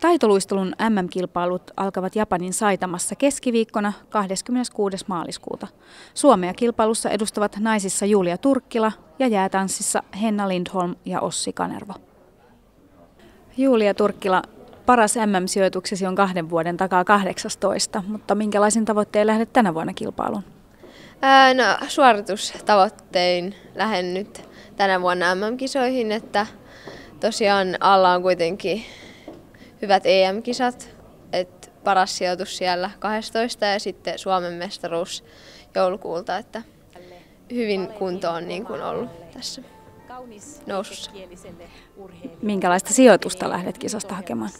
Taitoluistelun MM-kilpailut alkavat Japanin Saitamassa keskiviikkona 26. maaliskuuta. Suomea kilpailussa edustavat naisissa Julia Turkkila ja jäätanssissa Henna Lindholm ja Ossi Kanervo. Julia Turkkila, paras MM-sijoituksesi on kahden vuoden takaa 18, mutta minkälaisin tavoitteen lähdet tänä vuonna kilpailuun? Ää, no, suoritustavoittein lähden nyt tänä vuonna MM-kisoihin, että tosiaan alla on kuitenkin hyvät EM-kisat, että paras sijoitus siellä 12 ja sitten Suomen mestaruus joulukuulta, että hyvin kunto on niin kuin ollut tässä nousussa. Minkälaista sijoitusta lähdet kisasta hakemaan?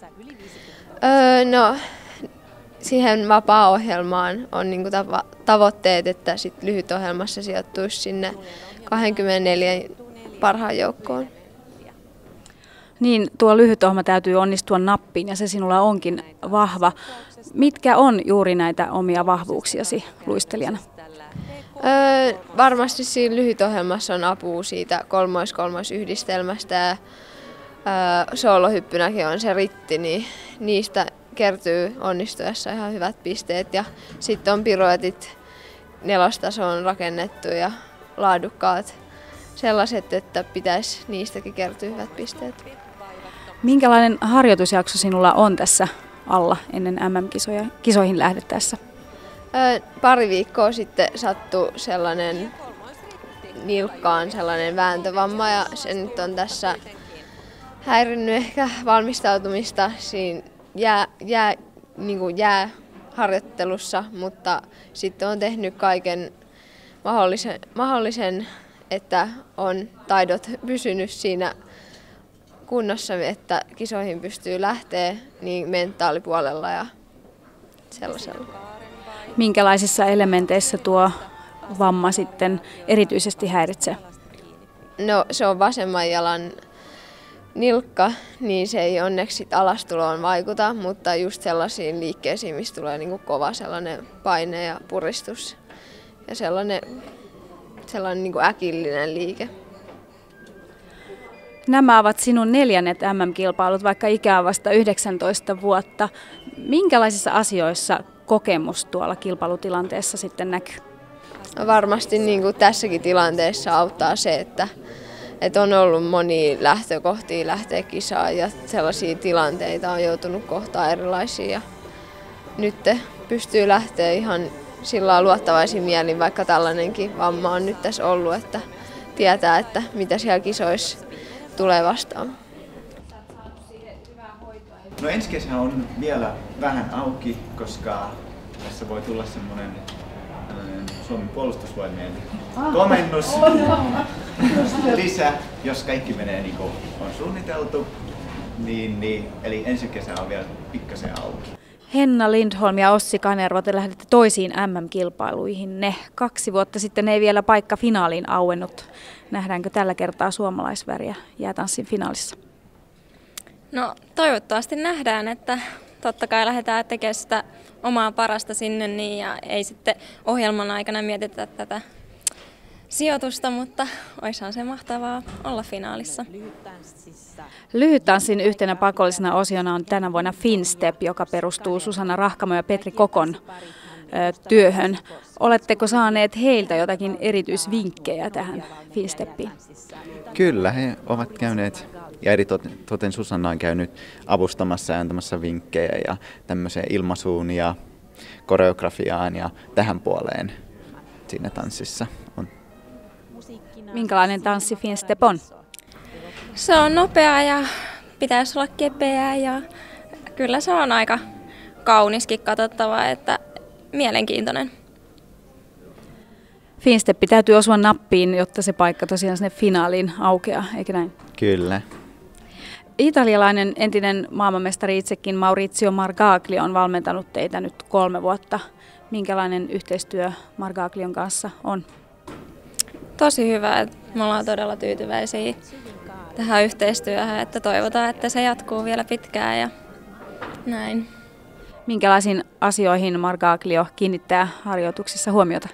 Öö, no, siihen vapaa-ohjelmaan on niin kuin tavo- tavoitteet, että sit lyhytohjelmassa sijoittuisi sinne 24 parhaan joukkoon. Niin, tuo lyhyt ohjelma täytyy onnistua nappiin ja se sinulla onkin vahva. Mitkä on juuri näitä omia vahvuuksiasi luistelijana? Öö, varmasti siinä lyhytohjelmassa on apua siitä kolmois-kolmois-yhdistelmästä ja öö, soolohyppynäkin on se ritti, niin niistä kertyy onnistuessa ihan hyvät pisteet. Ja sitten on piroetit nelostasoon rakennettu ja laadukkaat sellaiset, että pitäisi niistäkin kertyä hyvät pisteet. Minkälainen harjoitusjakso sinulla on tässä alla ennen MM-kisoihin lähdettäessä? Öö, pari viikkoa sitten sattui sellainen nilkkaan sellainen vääntövamma ja se nyt on tässä häirinnyt ehkä valmistautumista siinä jää, jää, niin kuin jää harjoittelussa, mutta sitten on tehnyt kaiken mahdollisen, mahdollisen, että on taidot pysynyt siinä kunnossa, että kisoihin pystyy lähteä niin mentaalipuolella ja sellaisella. Minkälaisissa elementeissä tuo vamma sitten erityisesti häiritsee? No se on vasemman jalan nilkka, niin se ei onneksi alastuloon vaikuta, mutta just sellaisiin liikkeisiin, mistä tulee niin kuin kova sellainen paine ja puristus ja sellainen, sellainen niin kuin äkillinen liike. Nämä ovat sinun neljännet MM-kilpailut, vaikka ikää vasta 19 vuotta. Minkälaisissa asioissa kokemus tuolla kilpailutilanteessa sitten näkyy? Varmasti niin kuin tässäkin tilanteessa auttaa se, että, että on ollut moni lähtökohtia lähteä kisaan ja sellaisia tilanteita on joutunut kohtaan erilaisia. Nyt pystyy lähteä ihan sillä luottavaisin mielin, vaikka tällainenkin vamma on nyt tässä ollut, että tietää, että mitä siellä kisoissa tulee vastaan. No ensi kesä on vielä vähän auki, koska tässä voi tulla semmoinen Suomen puolustusvoimien komennus lisä, jos kaikki menee niin kuin on suunniteltu. Niin, niin, eli ensi kesä on vielä pikkasen auki. Henna Lindholm ja Ossi Kanervo, te lähdette toisiin MM-kilpailuihin. Ne kaksi vuotta sitten ei vielä paikka finaaliin auennut. Nähdäänkö tällä kertaa suomalaisväriä jäätanssin finaalissa? No toivottavasti nähdään, että totta kai lähdetään tekemään sitä omaa parasta sinne niin ja ei sitten ohjelman aikana mietitä tätä sijoitusta, mutta oishan se mahtavaa olla finaalissa. Lyhyttanssin yhtenä pakollisena osiona on tänä vuonna Finstep, joka perustuu Susanna Rahkamo ja Petri Kokon työhön. Oletteko saaneet heiltä jotakin erityisvinkkejä tähän Finsteppiin? Kyllä, he ovat käyneet ja eri toten Susanna on käynyt avustamassa ja antamassa vinkkejä ja tämmöiseen ilmaisuun ja koreografiaan ja tähän puoleen siinä tanssissa on. Minkälainen tanssi Finstep on? Se on nopea ja pitäisi olla kepeää ja kyllä se on aika kauniskin katsottava, että mielenkiintoinen. Finsteppi täytyy osua nappiin, jotta se paikka tosiaan sinne finaaliin aukeaa, eikö näin? Kyllä. Italialainen entinen maailmanmestari itsekin Maurizio Margagli on valmentanut teitä nyt kolme vuotta. Minkälainen yhteistyö Margaglion kanssa on? Tosi hyvä. Me ollaan todella tyytyväisiä tähän yhteistyöhön, että toivotaan, että se jatkuu vielä pitkään ja näin. Minkälaisiin asioihin Margaglio kiinnittää harjoituksissa huomiota?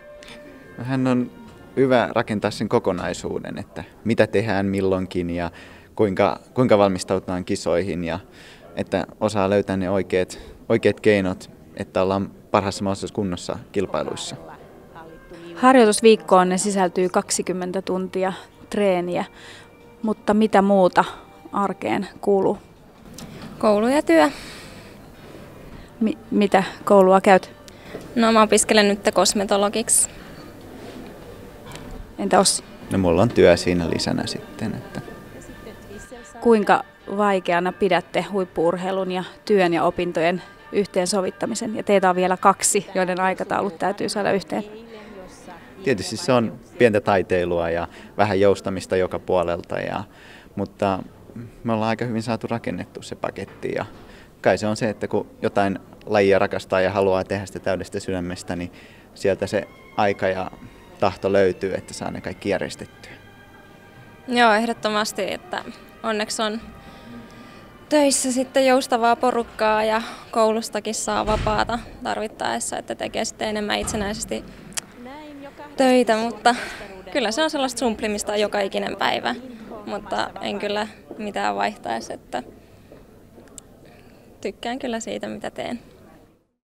Hän on hyvä rakentaa sen kokonaisuuden, että mitä tehdään milloinkin ja kuinka, kuinka valmistaututaan kisoihin ja että osaa löytää ne oikeat, oikeat keinot, että ollaan parhaassa mahdollisessa kunnossa kilpailuissa. Harjoitusviikkoon ne sisältyy 20 tuntia treeniä, mutta mitä muuta arkeen kuuluu? Koulu ja työ. Mi- mitä koulua käyt? No mä opiskelen nyt kosmetologiksi. Entä Ossi? No mulla on työ siinä lisänä sitten. Että... Kuinka vaikeana pidätte huippuurheilun ja työn ja opintojen yhteensovittamisen? Ja teitä on vielä kaksi, joiden aikataulut täytyy saada yhteen. Tietysti se on pientä taiteilua ja vähän joustamista joka puolelta, ja, mutta me ollaan aika hyvin saatu rakennettu se paketti. Ja kai se on se, että kun jotain lajia rakastaa ja haluaa tehdä sitä täydestä sydämestä, niin sieltä se aika ja tahto löytyy, että saa ne kaikki järjestettyä. Joo, ehdottomasti, että onneksi on töissä sitten joustavaa porukkaa ja koulustakin saa vapaata tarvittaessa, että tekee sitten enemmän itsenäisesti töitä, mutta kyllä se on sellaista sumplimista joka ikinen päivä, mutta en kyllä mitään vaihtaisi, että tykkään kyllä siitä mitä teen.